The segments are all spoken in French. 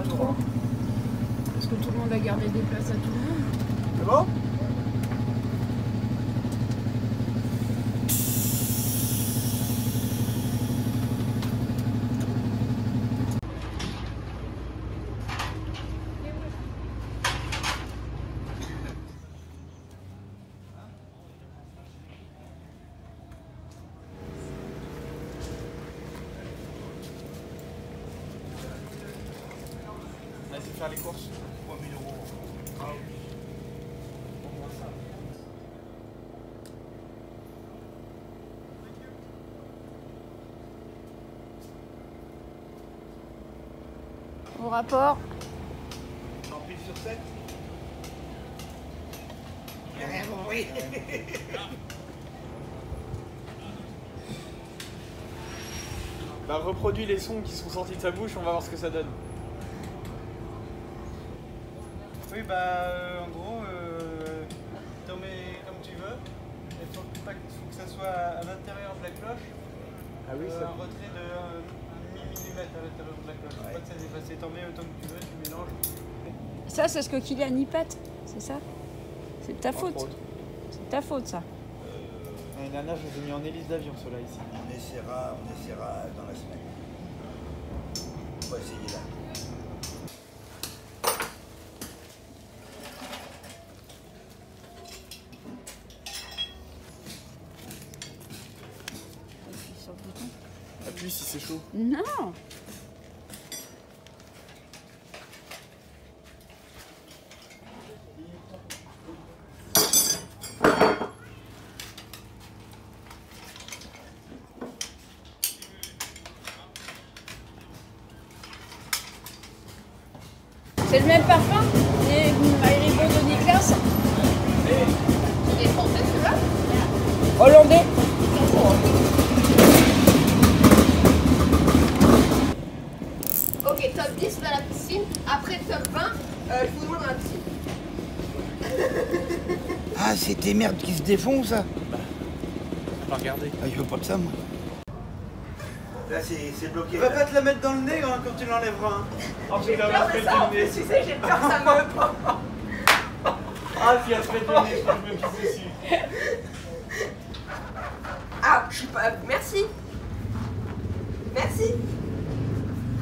Est-ce que tout le monde a gardé des places à tout le monde. C'est bon? Rapport. J'en pile sur 7 Bah reproduis les sons qui sont sortis de sa bouche, on va voir ce que ça donne. Oui, bah euh, en gros, euh, t'en mets comme tu veux. Il faut, pas que, faut que ça soit à l'intérieur de la cloche. Ah oui, Euh, ça. un retrait de ça dépasse. T'en mets autant que tu veux, tu mélanges. Ça, c'est ce que Kylian y pète, c'est ça? C'est de ta faute. C'est de ta faute, ça. L'année dernière, je les ai mis en hélice d'avion, ceux-là ici. On essaiera, on essaiera dans la semaine. On va essayer là. Appuie sur le bouton. Non. C'est le même parfum Ok, top 10 dans la piscine. Après top 20, euh, je vous demande la piscine. Ah, c'est tes merdes qui se défont, ça On va regarder. Ah, je veux pas de ça, moi. Là, c'est c'est bloqué. Va pas te la mettre dans le nez hein, quand tu l'enlèveras. hein. Oh putain, peur de ça, en plus, tu sais, j'ai peur que ça me prend. Ah, si elle se fait le nez, je crois que je me pisse dessus. Ah, je suis pas. Merci. Merci.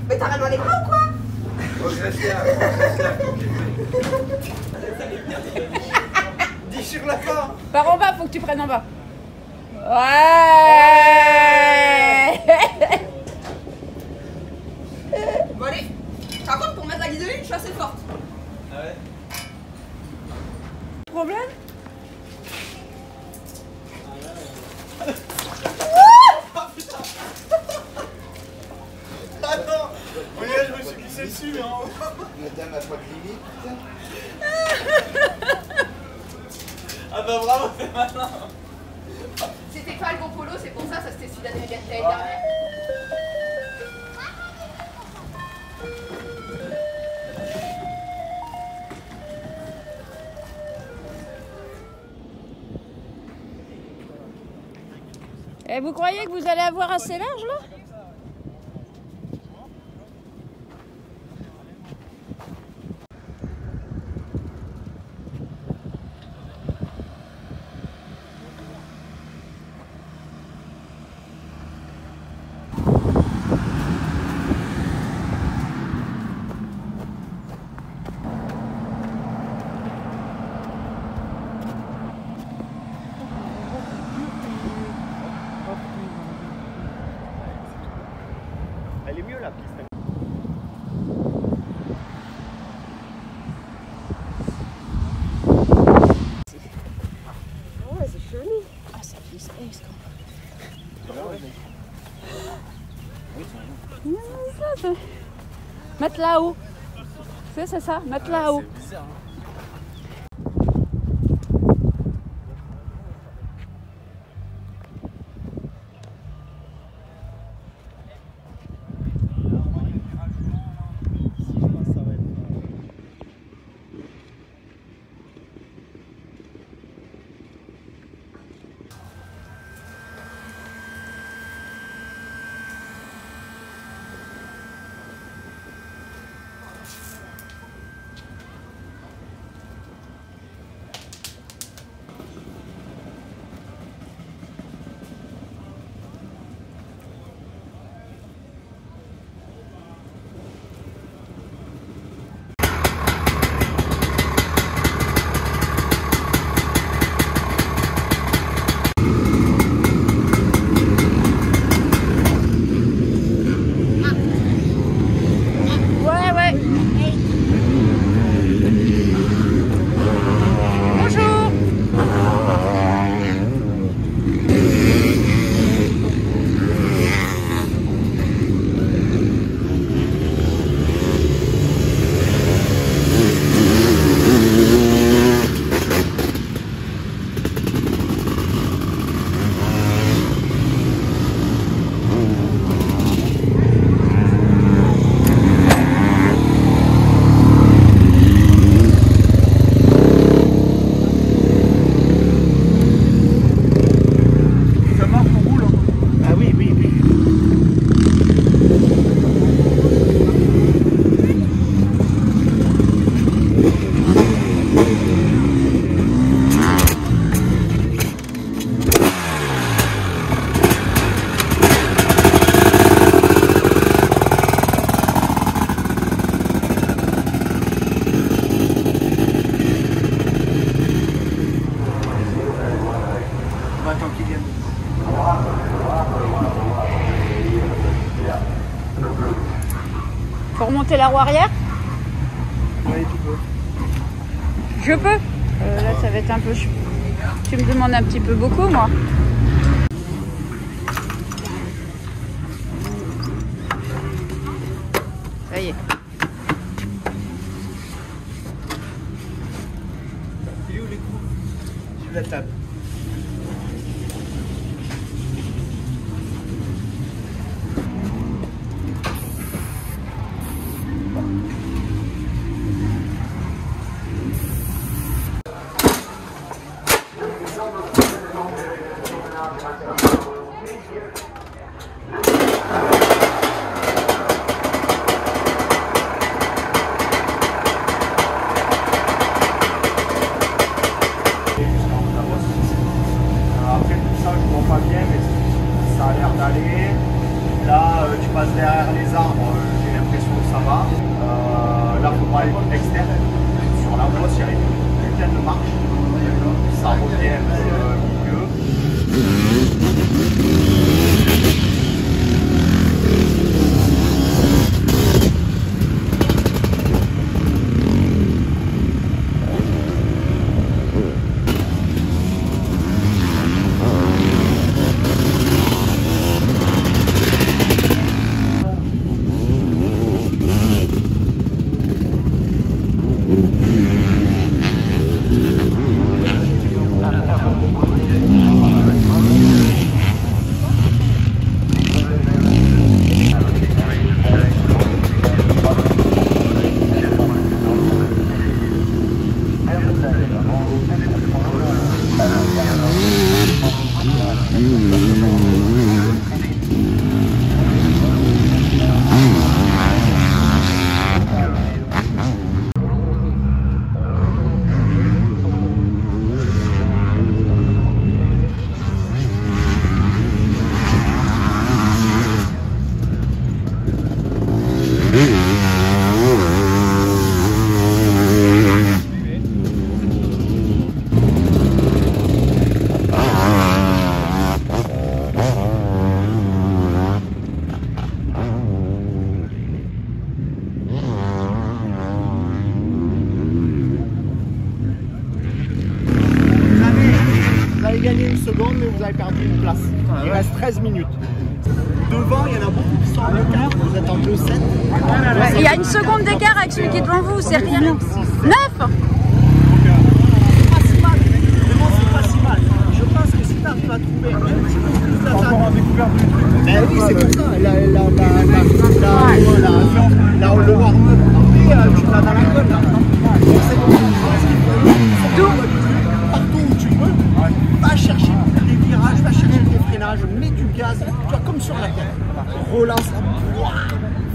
Mais t'as rien dans les bras ou quoi Oh, je reste là, je reste là. Dis sur la fin. Par en bas, faut que tu prennes en bas. Ouais Bon, allez. Par contre, pour mettre la guidoline, je suis assez forte. Ah ouais Problème Ah non Regarde, en haut. Madame a pas de limite. Ah bah bravo, c'est malin. C'était pas le bon polo, c'est pour ça, ça c'était celui d'année l'année dernière. Et vous croyez que vous allez avoir assez large là Elle est mieux la piste. Ouais, c'est joli. Ah, ça glisse ex quand même. Non, ça, ça. Mettre là-haut. C'est ça, mettre là-haut. combattants qui Faut remonter la roue arrière Oui, tu peux. Je peux euh, Là, ça va être un peu... Tu me demandes un petit peu beaucoup, moi. Ça y est. Il est où les coups? Sur la table. moi à l'époque d'externe, sur la route, il y avait plus plein de marche, ça revient euh, un peu mieux. Relance,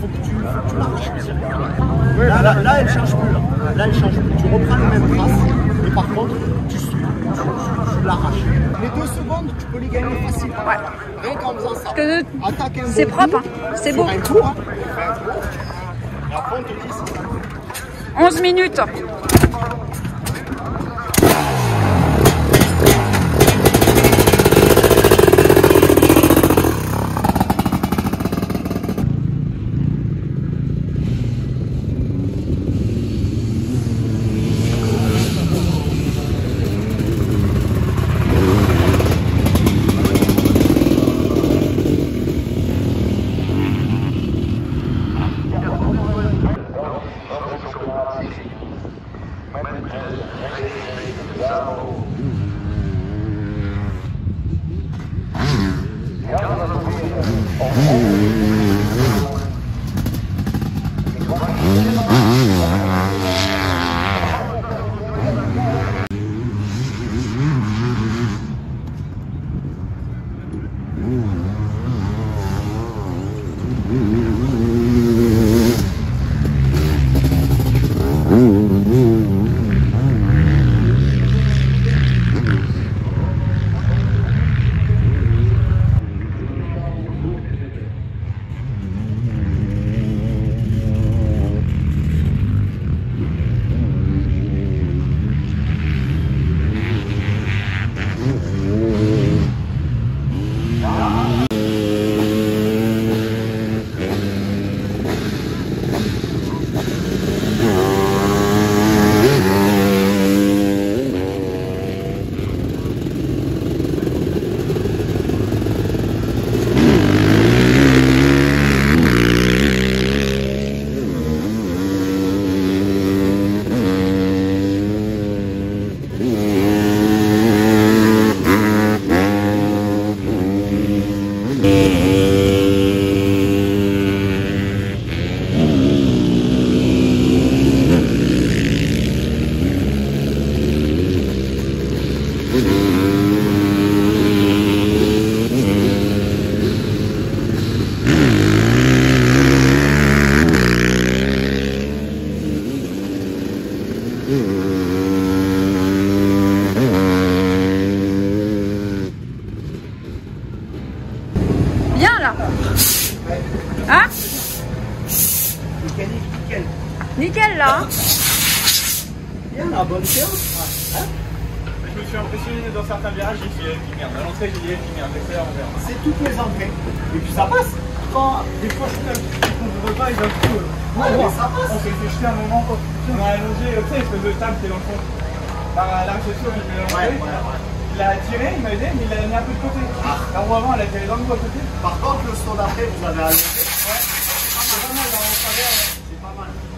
faut que tu, faut que tu circuit. Là, là, là, elle change plus. Là, là elle change plus. Tu reprends le même trace, mais par contre, tu suis, tu, tu- tu l'arraches. Les deux secondes, tu peux les gagner facilement. Rien qu'en faisant ça. que Attaque un c'est propre, coup, hein. C'est beau. un tour, hein. Fais un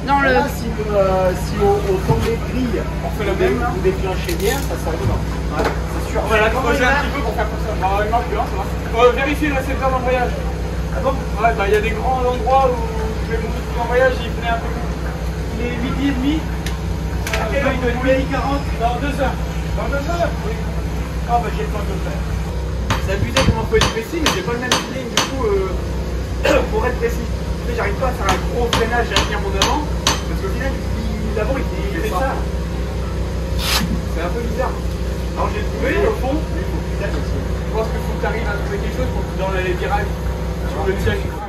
Dans le... Là, si, euh, si au, au tombe des grilles, On fait la vous, même, vous déclenchez bien, ça sort dedans. Ouais, c'est sûr. On va la creuser un petit peu pour faire comme ça. Bah, il marche bien, ça va. On va vérifier le récepteur d'embrayage. Ah bon Ouais, bah, il y a des grands endroits où je vais monter tout l'embrayage, il venait un peu. Il est midi et demi. À quelle heure il midi 40 Dans deux heures. Dans deux heures Oui. Ah, bah, j'ai le temps de le faire. C'est abusé comment faut être précis, mais j'ai pas le même feeling du coup euh, pour être précis. J'arrive pas à faire un gros freinage et à tenir mon avant, qu'au final, il- l'avant il, ça. C'est un peu bizarre. Alors j'ai trouvé au fond. Je pense qu'il faut que tu arrives à trouver quelque chose dans les virages, tu le tiennes.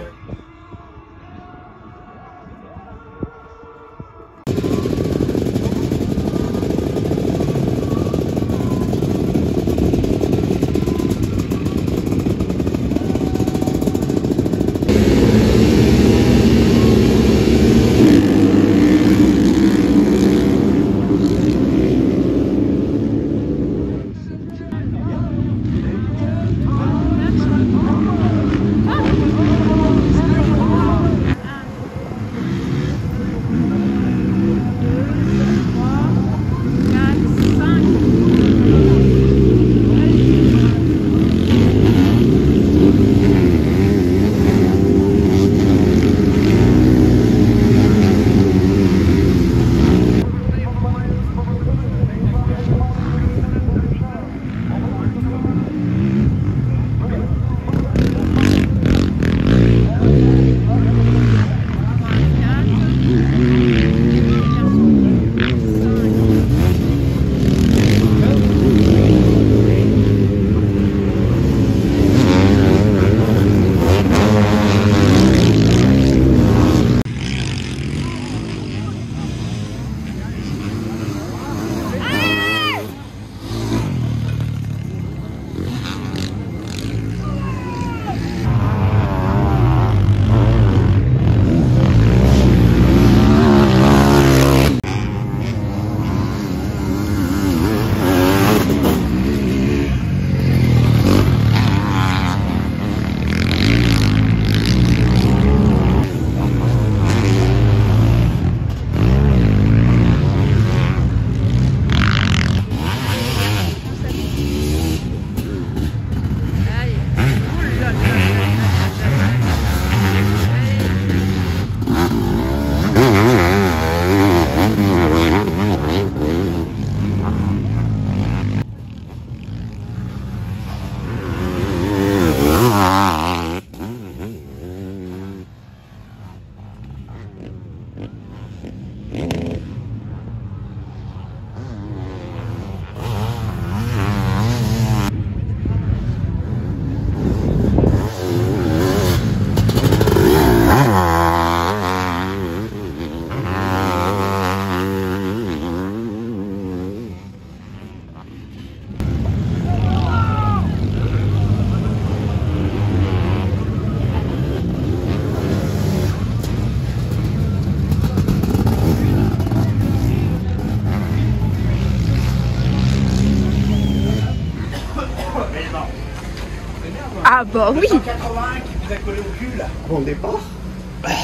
Ah bah oui 181 qui vous a collé au cul là. Bon départ.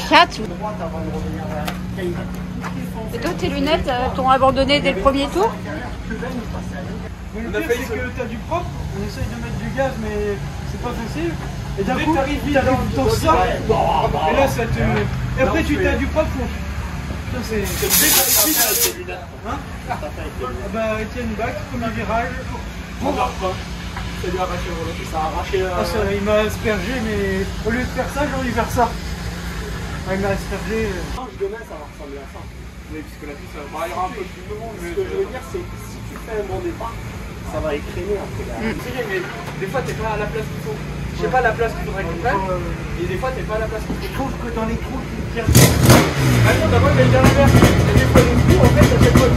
4 Droite avant de revenir vers la caille. Et toi, tes lunettes euh, t'ont abandonné dès le premier tour? Le On a que t'as du propre, on essaye de mettre du gaz, mais c'est pas facile. Et d'un coup, t'arrives vite, dans ça, Ouais. et là ça te. Et après, tu t'as du propre, c'est. c'est vite, Hein Ah Bah, Étienne Bach, premier virage. On va pas. Ça lui a arraché le volant. Ça a arraché euh, Ah, ça, il m'a aspergé, mais au lieu de faire ça, j'ai envie de faire ça. Ah, il m'a aspergé. euh. Dimanche, demain ça va ressembler à ça. Oui, parce que la piste, ça va y aura un peu plus monde. Ce que je veux dire c'est que si tu fais un bon départ, ça va écrémer après la. Tiré, mais des fois, t'es pas à la place qu'il faut. Faut sais pas la place qu'il faudrait qu'on prenne. Et des fois, t'es pas à la place qu'il faut. Je trouve que dans les trous qui me Ah non, d'abord, il va dire l'inverse. Et des fois, les trous, en fait, à chaque fois,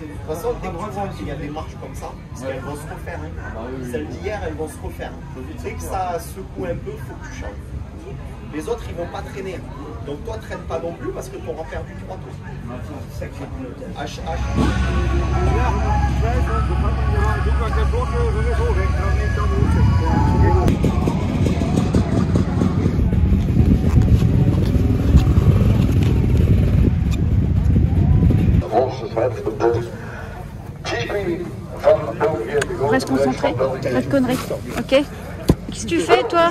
De toute façon, dès que tu vois qu'il y a des marches comme ça, parce qu'elles vont se refaire. hein. Celles d'hier, elles vont se refaire. Dès que ça secoue un peu, il faut que tu changes. Les autres, ils vont pas traîner. Donc toi, traîne pas non plus parce que tu auras perdu trois tours. H. begon après. Pas de conneries. Ok Qu'est-ce que tu fais, toi?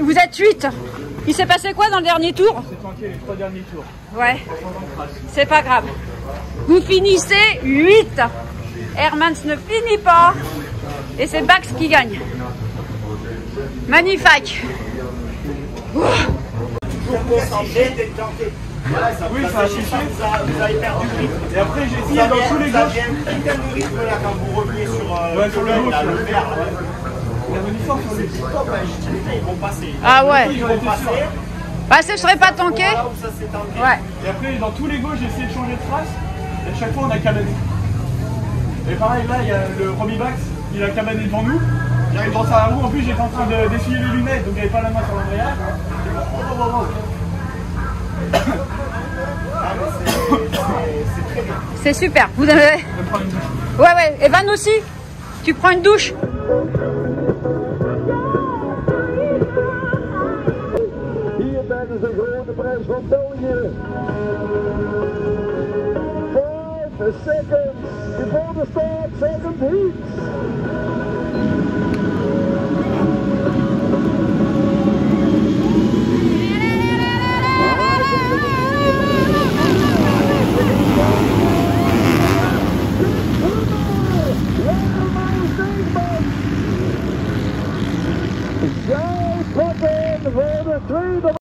Vous êtes 8. Il s'est passé quoi dans le dernier tour C'est tranquille les trois derniers tours. Ouais, c'est pas grave. Vous finissez 8. Hermans ne finit pas. Et c'est Bax qui gagne. Magnifique. Toujours concentré, t'es planté. Voilà, ça Oui, vous ça a ça- Vous avez perdu le rythme. Et après j'ai Ça essayé dans tous vient, les ça gauches. vient putain de rythme là quand vous revenez sur, euh, Ouais, sur le le vert. Ah ouais. Ils vont passer. Bah, ce serait pas tanké. Ouais. Et après, dans tous les gauches, j'ai essayé de changer de trace. Et à chaque fois, on a cabané. Et pareil, là, il y a le Robbie Bax, il a cabané devant nous. J'arrive dans sa roue, en plus, j'étais en train de- d'essuyer les lunettes, donc j'avais pas la main sur l'embrayage. C'est- super. Vous avez... Je. Ouais, ouais. Evan aussi. Tu prends une douche. no. Five seconds before the start, second heats. Joe Pippen for the three,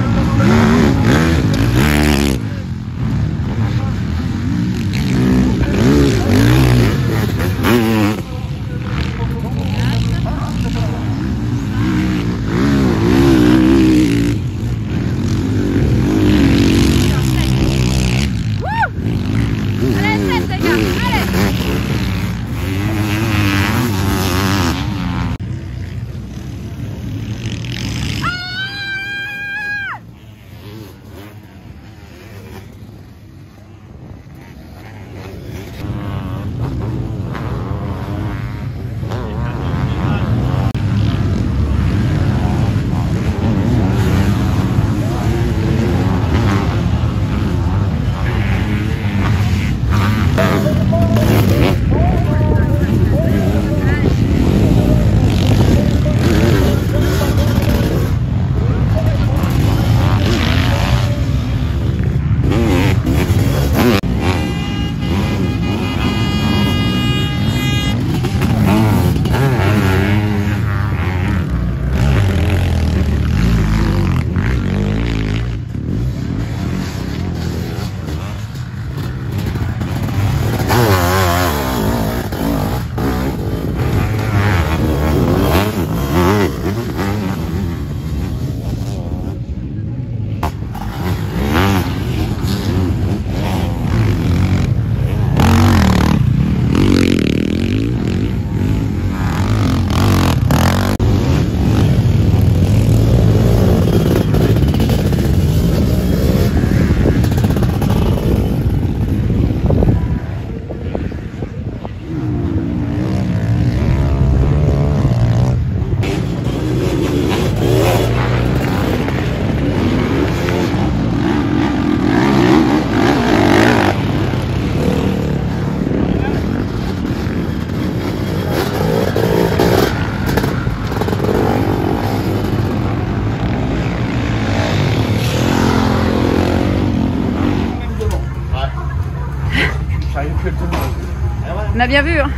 bien vu. Hein.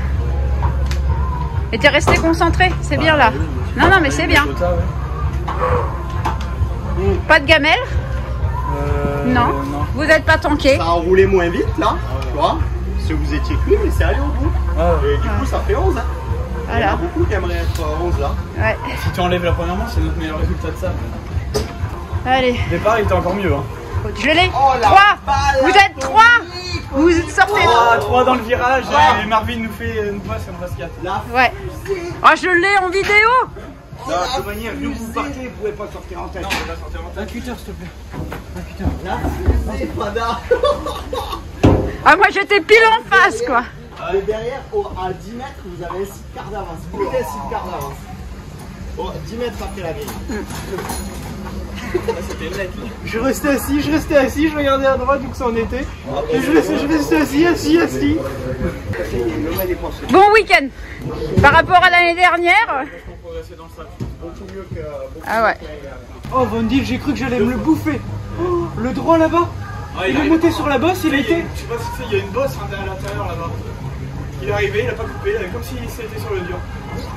Et t'es resté concentré. C'est bien là. Non, non, mais c'est bien. Pas de gamelle Euh, Non. non. Vous n'êtes pas tanké Ça a roulé moins vite là, tu vois. Parce que vous étiez plus, mais c'est allé au bout. Ah. Et du coup, ça fait 11. Hein. Il y en a Voilà. beaucoup qui aimeraient être euh, 11 là. Ouais. Si tu enlèves la première manche, c'est notre meilleur résultat de ça. Allez, Au départ, il était encore mieux. Hein. je l'ai. Oh, la 3 balle Vous êtes 3 Vous sortez Ah, 3 dans le virage et Marvin nous fait une passe en basket. La Ouais. Oh, je l'ai en vidéo Non, de toute manière, nous vous partez, vous pouvez pas sortir en tête. Non, on va sortir en tête. Un cutter, s'il te plaît. La fusée, Fada Ah, moi j'étais pile en face, quoi. Mais derrière, au- à 10 mètres, vous avez un 6 quarts d'avance. Vous avez un 6 quarts d'avance. Bon, 10 mètres après la grille. C'était. Je restais assis, je restais assis, je regardais à droite où que ça en était. Et je restais, je restais assis, assis, assis. Bon week-end. Par rapport à l'année dernière, Ah ouais. Oh, Van Dijk, j'ai cru que j'allais me le bouffer. Oh, le droit là-bas. Ah, il est monté sur la bosse, il était. Je sais pas si tu sais, il y a une bosse à l'intérieur là-bas. Il est arrivé, il a pas coupé, comme s'il s'était sur le dur.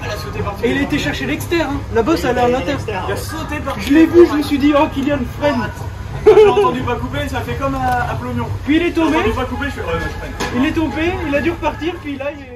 Elle a sauté par Et il a été chercher l'externe. hein. La bosse, elle est à l'intérieur. Il a sauté Je l'ai vu, je me suis dit, oh, Kylian freine. J'ai entendu pas couper, ça fait comme un, un plombion. Puis il est tombé, pas couper, je fais je il est tombé, il a dû repartir, puis là, il est.